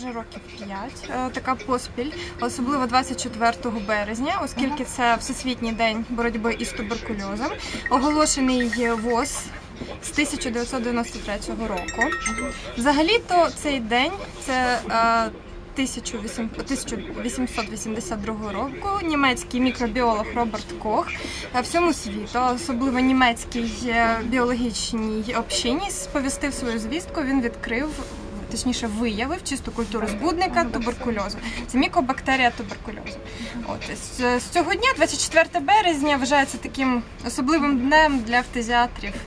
Вже років 5, така поспіль, особливо 24 березня, оскільки це Всесвітній день боротьби із туберкульозом, оголошений ВОЗ з 1993 року. Взагалі-то цей день це е, 1800 1882 року німецький мікробіолог Роберт Кох е, всьому світу, особливо німецькій е, біологічній общині, сповістив свою звістку. Він відкрив. Точніше, виявив чисту культуру збудника туберкульозу. Це мікобактерія туберкульозу. От з, цього дня, 24 березня, вважається таким особливим днем для фтизіатрів